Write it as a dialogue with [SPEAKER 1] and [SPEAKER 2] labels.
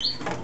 [SPEAKER 1] you